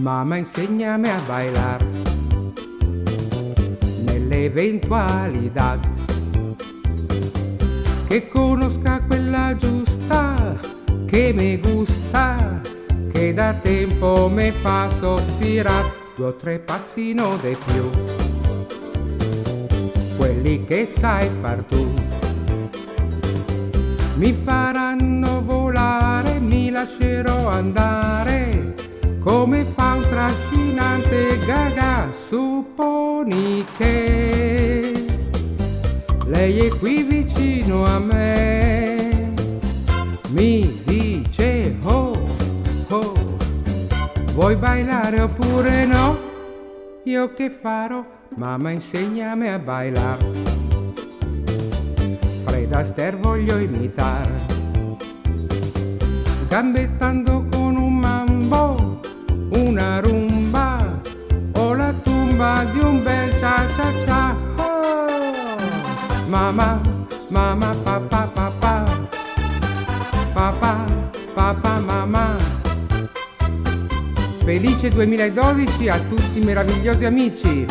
Mamma insegnami a bailar. Nell'eventualità che conosca quella giusta che mi gusta che da tempo mi fa sospirare due o tre passino di più. Quelli che sai far tu. Mi faranno volare mi lascerò andare come supponi che lei è qui vicino a me. Mi dice oh oh vuoi bailare oppure no? Io che farò? Mamma insegnami a bailar Fred Astaire voglio imitare gambettando tumba di un bel cia cia cia oh! mamma mamma papà papà papà papà mamma felice 2012 a tutti i meravigliosi amici.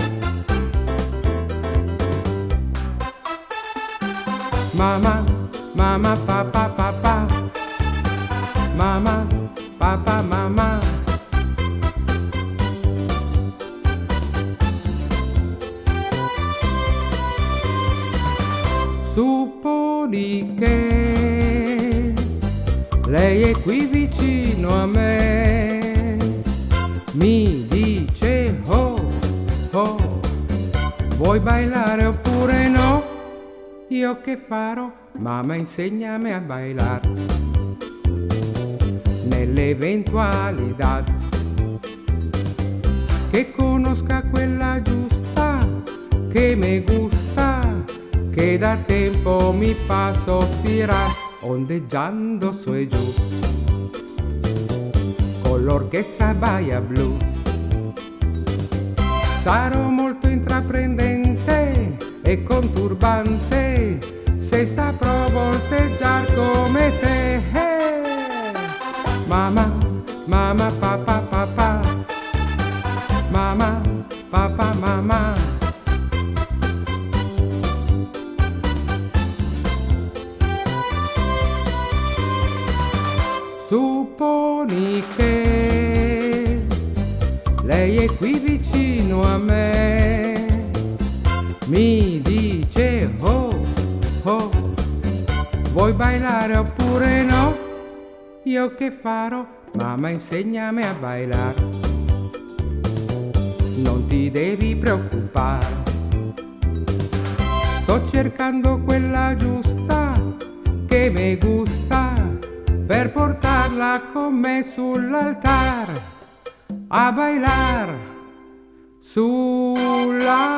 Mamma mamma papà papà mamma papà mamma supponi che lei è qui vicino a me. Mi dice oh oh vuoi bailare oppure no? Io che farò? Mamma insegnami a bailar. Nell'eventualità che conosca quella giusta che mi gusta che da tempo mi fa sospirare ondeggiando su e giù con l'orchestra Baia Blu sarò molto intraprendente e conturbante. Se saprò volteggiar come te. Eh. mamma mamma papà papà. Mamma papà mamma supponi che lei è qui vicino a me. Mi dice oh oh vuoi bailare oppure no? Io che farò? Mamma insegnami a bailar. Non ti devi preoccupare. Sto cercando quella giusta che mi gusta per portarla con me sull'altar a bailar sulla